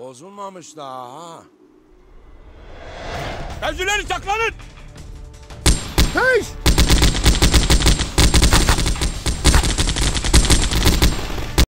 Bozulmamış daha ha. Mevzileri saklanın!